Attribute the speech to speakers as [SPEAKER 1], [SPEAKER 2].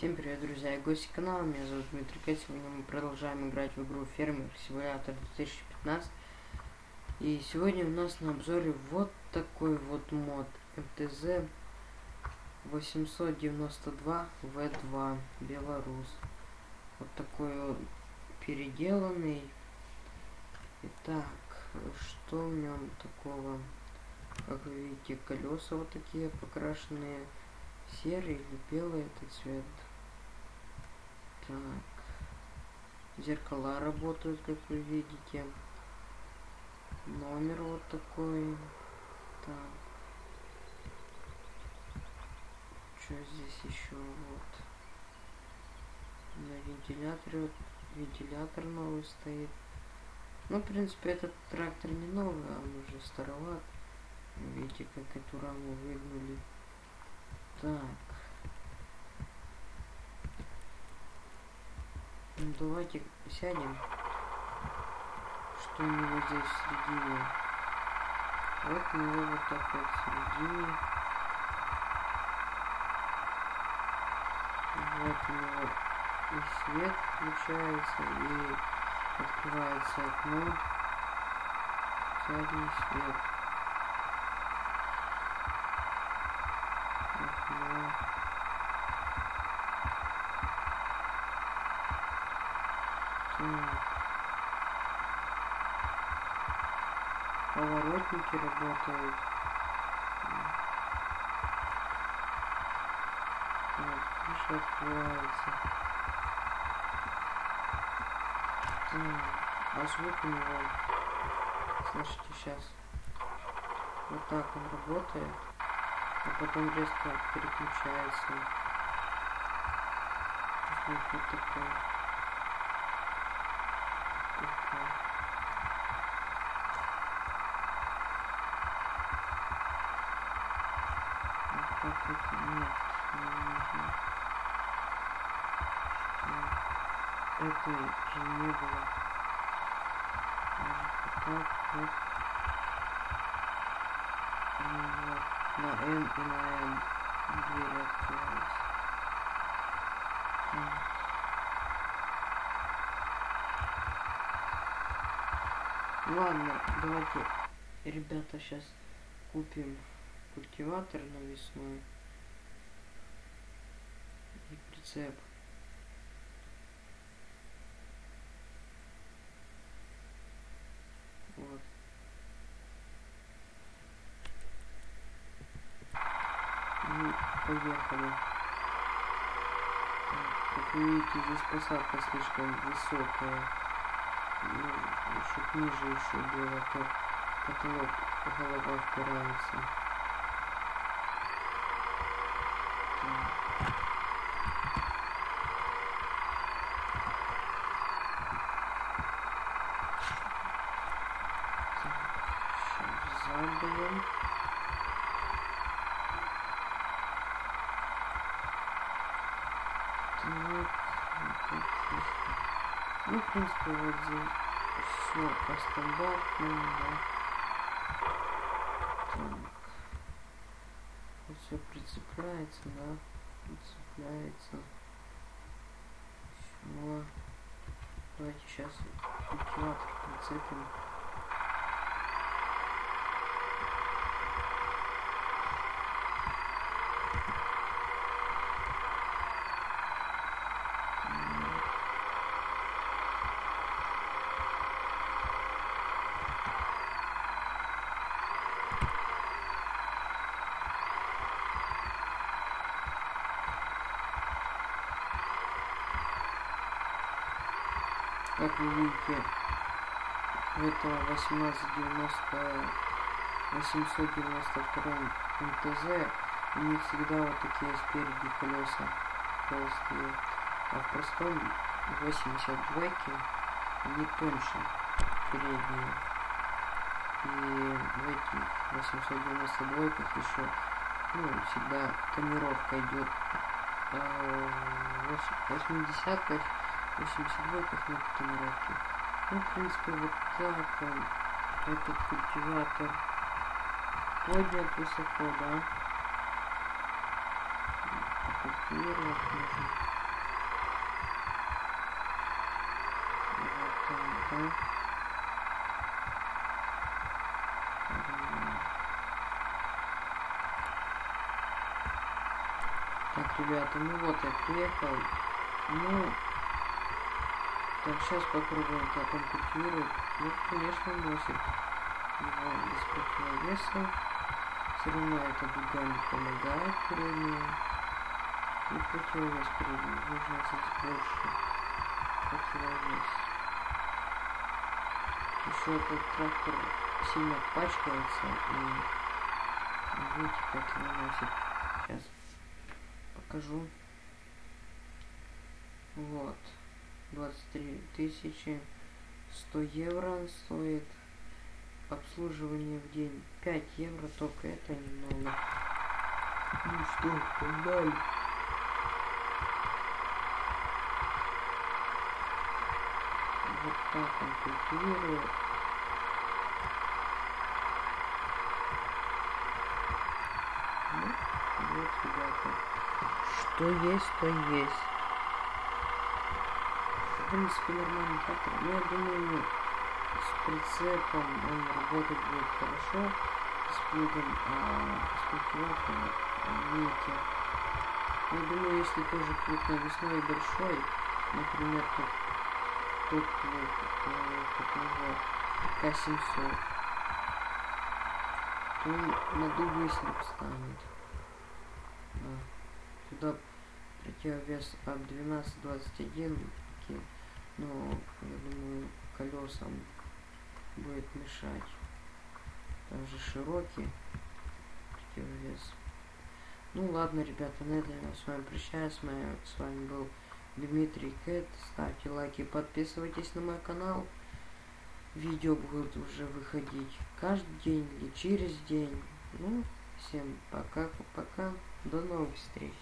[SPEAKER 1] Всем привет, друзья и гости канала, меня зовут Дмитрий К. Сегодня мы продолжаем играть в игру Фермер Симулятор 2015. И сегодня у нас на обзоре вот такой вот мод МТЗ 892 В2 Беларус. Вот такой вот переделанный. Итак, что в нем такого? Как вы видите, колеса вот такие покрашенные серый или белый этот цвет. Так. Зеркала работают, как вы видите. Номер вот такой. Так. Что здесь еще? Вот. На вентиляторе вот вентилятор новый стоит. Ну, в принципе, этот трактор не новый, а он уже староват. Видите, как эту раму выгнули. Так. Ну, давайте сядем. Что у него здесь в середине? Вот у него вот так вот в середине. Вот у него и свет включается, и открывается окно. Задний свет. Окно. Так. Поворотники работают. Так, крыша открывается. А звук у него, слышите, сейчас. Вот так он работает, а потом резко переключается. Звук вот. Такой. Вот так вот нет, не нужно. Что? Этой же не было. Может так. Ну вот. На N и на N двери открылась. Ладно, давайте, ребята, сейчас купим культиватор навесной и прицеп. Вот. И поехали. Как вы видите, здесь посадка слишком высокая. Ну, чтоб ниже еще было, то потолок голова впирается. Забьем. Так, вот тут есть. Ну, в принципе, вот здесь все по стандартному, да. Так. Вот все прицепляется, да. Прицепляется. Все. Давайте сейчас культиватор прицепим. Как вы видите, этого 1890 892 МТЗ у них всегда вот такие спереди колеса толстые, а в простом 82 они тоньше передние. И в этих 892 еще ну, всегда тонировка идет а в 80-х 82 посмотрите уроки. Ну, в принципе, вот так он, этот культиватор поднят высоко, да? Оккупировать нужно. Вот так, да? Так, ребята, ну вот я приехал. Ну, так, сейчас попробуем, как он. Ну, конечно, носит его без противовеса. Все равно эта дуга не помогает переднему. И противовес передний. Нужно здесь больше противовес. Еще этот трактор сильно пачкается и видите, как его носит. Сейчас покажу. Вот. 23 тысячи. 100 евро стоит. Обслуживание в день 5 евро, только это немного. Ну что, погнали. Вот так он культивирует. Ну, вот, ребята. Что есть, то есть. В принципе, нормальный трактор. Но я думаю, с прицепом он работать будет хорошо. С плугом, а с культиватором, видите. Я думаю, если тоже плуг навесной большой, например, как тот плуг, как его К-700, то он надувный слеп станет. Да. Туда противовес от 12-21 но я думаю колесам будет мешать. Также широкий противовес ну ладно ребята на этом я с вами прощаюсь. С вами был Дмитрий Кэт. Ставьте лайки подписывайтесь на мой канал. Видео будут уже выходить каждый день или через день. Ну всем пока пока до новых встреч